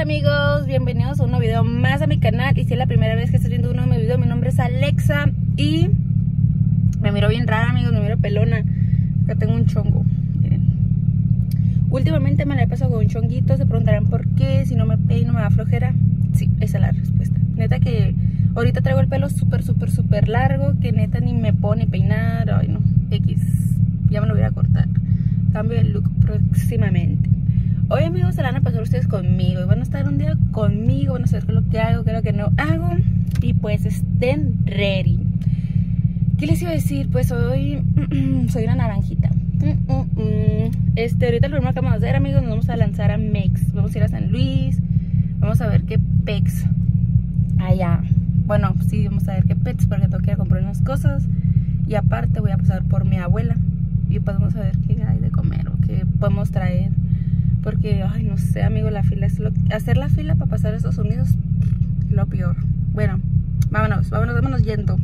Amigos, bienvenidos a un nuevo video más a mi canal. Y si es la primera vez que estás viendo uno de mis videos, mi nombre es Alexa Y me miro bien rara amigos, me miro pelona. Acá tengo un chongo. Últimamente me la he pasado con un chonguito, se preguntarán por qué Si no me peino me da flojera. Sí, esa es la respuesta. Neta que ahorita traigo el pelo súper, súper, súper largo Que neta ni me pone peinar. Ay no, X Ya me lo voy a cortar. Cambio de look próximamente Hoy amigos se van a pasar ustedes conmigo y van a estar un día conmigo, van a saber qué es lo que hago, qué es lo que no hago y pues estén ready. ¿Qué les iba a decir? Pues hoy soy una naranjita. Este, ahorita lo primero que vamos a hacer amigos, nos vamos a lanzar a Mex. Vamos a ir a San Luis, vamos a ver qué pex allá. Bueno, sí, vamos a ver qué pex porque tengo que ir a comprar unas cosas y aparte voy a pasar por mi abuela y pues vamos a ver qué hay de comer o qué podemos traer porque, ay, no sé, amigo, la fila es lo hacer la fila para pasar a Estados Unidos lo peor. Bueno, vámonos, vámonos, vámonos yendo.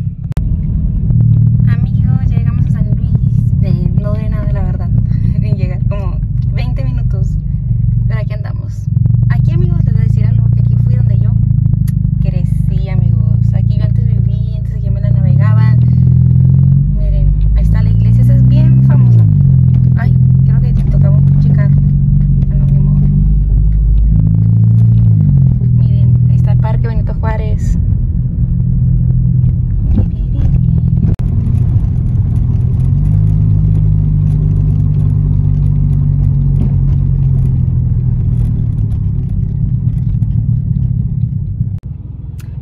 Amigos, llegamos a San Luis. De, no de nada, la verdad, en llegar, como 20 minutos. Pero aquí andamos. Aquí, amigos, les voy a decir algo, que aquí fui donde yo crecí, amigos. Aquí yo antes viví, antes aquí me la navegaba. Miren, ahí está la iglesia, esa es bien famosa. Ay, creo que tocaba un pinche carro. Bueno, ni modo. Miren, ahí está el Parque Benito Juárez.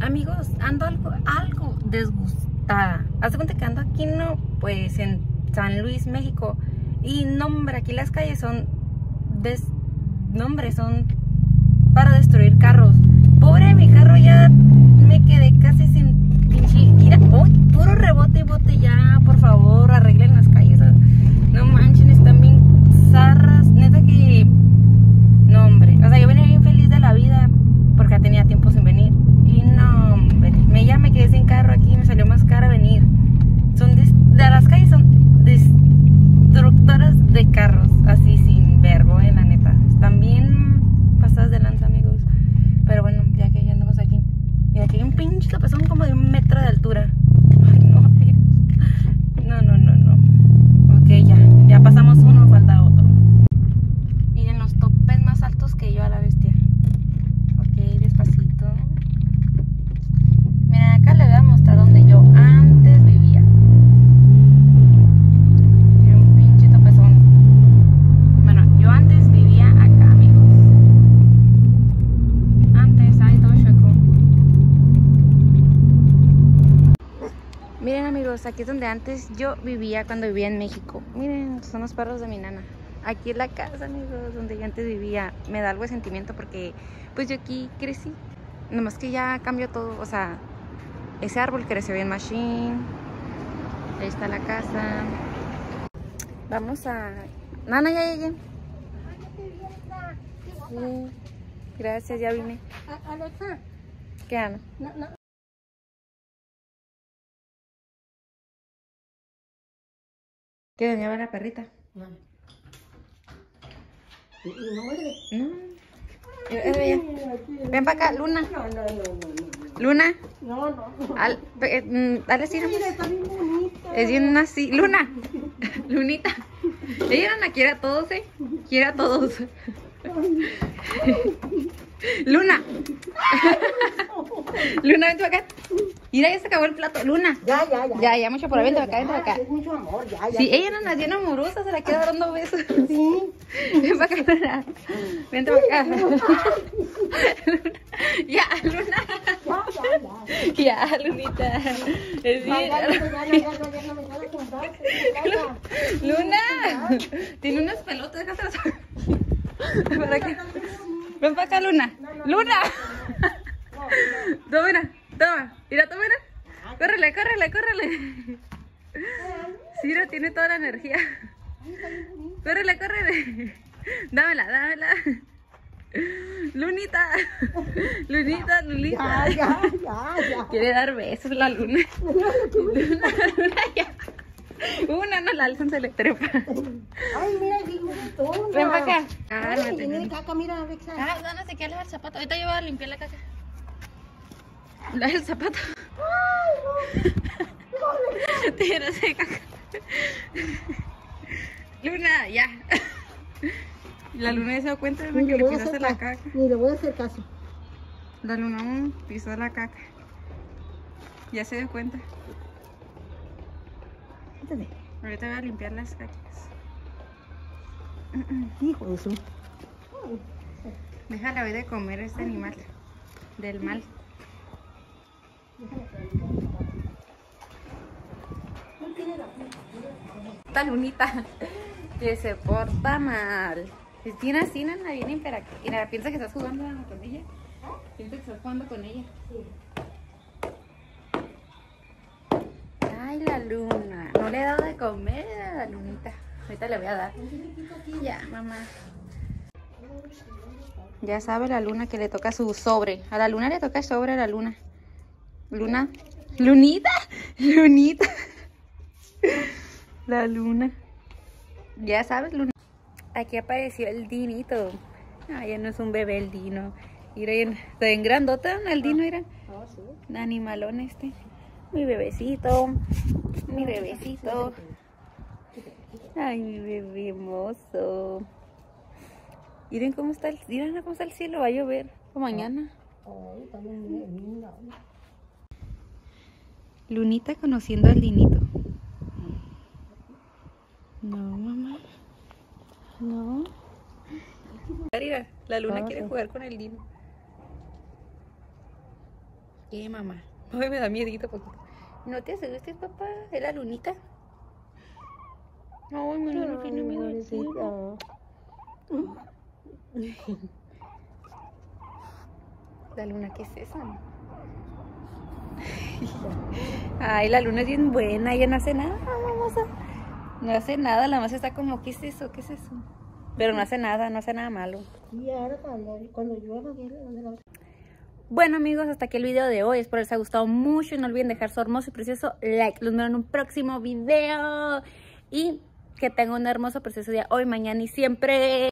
Amigos, ando algo, algo de cuenta que ando aquí, no, pues en San Luis, México. Y no, hombre, aquí las calles son des, no, hombre, son para destruir carros. Pobre mi carro ya me quedé casi sin pinche. Mira, oh, puro rebote y bote ya, por favor, arreglen las calles. No manchen, están bien zarras. Neta que. No, hombre. O sea, yo venía bien feliz de la vida porque ya tenía tiempo sin venir. Y no, hombre. Me, ya me quedé sin carro aquí, me salió más caro venir. Son des, de las calles son destructoras de carros, así sin verbo, eh, la neta. Están bien pasadas de lanza, amigos. Pero bueno, ya que ya andamos aquí. Y aquí hay un pinche topezón como de un metro de altura. Ay, no. No, no, no, no. Ok, ya. Ya pasamos Aquí es donde antes yo vivía cuando vivía en México. Miren, son los perros de mi nana. Aquí es la casa, amigos, donde yo antes vivía. Me da algo de sentimiento porque, pues yo aquí crecí. Nomás que ya cambió todo. O sea, ese árbol creció bien machine. Ahí está la casa. Vamos a... Nana, ya llegué. Sí. Gracias, ya vine. Alexa, ¿Qué Ana? no, no. ¿Qué dañaba la perrita? No. No. Ven para acá, Luna. No, no, no. Luna. No, no. Al, eh, mm, dale sí, Mira, está bien bonita. Es bien así. Luna. Lunita. Ella no quiere a todos, ¿eh? Quiere a todos. Luna. Luna, vente para acá. Mira, ya se acabó el plato. Luna. Ya, ya, ya. Ya, ya, mucho por ahí. Vente para acá, vente acá. Es mucho amor, ya, ya. Sí, ella no nació amorosa, se la queda dando besos. Sí. Ven para acá, Luna. Vente para acá. Ya, Luna. Ya, Lunita. Es bien. Luna. Tiene unas pelotas, déjaselas. Para acá. Ven para acá, Luna. Luna. Toma, mira. Toma. Mira, toma, mira. Córrele, córrele, córrele. Mira, tiene toda la energía. Córrele, córrele. Dámela, dámela. Lunita. Lunita, Lunita. Ya, ya, ya. Quiere dar besos la luna. Luna, luna ya. Una no la alzan, se le trepa. Ay, mira, tú, Ven no. para acá. Ah, Ay, no de caca, mira, Alexa. Ah, no, no lavar el zapato. Ahorita yo voy a limpiar la caca. Lavar el zapato. Tira ese caca. Luna, ya. La luna ya se dio cuenta de que le le voy a pisaste hacer la caca. Ni le voy a hacer caso. La luna pisó la caca. Ya se dio cuenta. Ahorita voy a limpiar las cacas. Hijo de su. Déjala hoy de comer este animal. Del mal. Esta lunita que se porta mal. Es bien así, nana, bien nada, piensa que estás jugando con ella. Piensa que estás jugando con ella. Ay, la luna. No le he dado de comer a la lunita. Ahorita le voy a dar. Ya, mamá. Ya sabe la luna que le toca su sobre. A la luna le toca el sobre a la luna. Luna. Lunita. Lunita. La luna. Ya sabes, luna. Aquí apareció el dinito. Ay, ya no es un bebé el dino. Mira, está bien grandota el dino, mira. Ah, sí. Un animalón este. Mi bebecito. Mi bebecito. Ay, mi bebé hermoso. Miren cómo está el, miren cómo está el cielo, va a llover o mañana. Ay, también mira, linda. Lunita conociendo al Dinito. No, mamá. No. Mira, la luna quiere jugar con el Dino. ¿Qué, mamá? Ay, me da miedito poquito. No te asustes, papá. Es la lunita. Ay, mi luna tiene miedo al cielo. La luna, ¿qué es eso? Ay, la luna es bien buena, ella no hace nada, vamos No hace nada, la más está como, ¿qué es eso? ¿Qué es eso? Pero no hace nada, no hace nada malo. Y ahora cuando, llueva, ¿dónde dónde la Bueno amigos, hasta aquí el video de hoy. Espero les haya gustado mucho y no olviden dejar su hermoso y precioso like. Los veo en un próximo video. Y que tengan un hermoso, precioso día hoy, mañana y siempre.